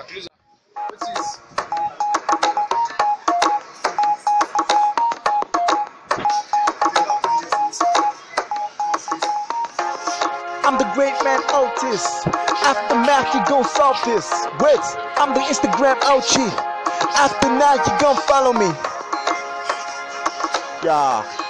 I'm the great man Otis. After math, you gon' solve this. Wait, I'm the Instagram Ochi. After night, you gon' follow me. Yeah.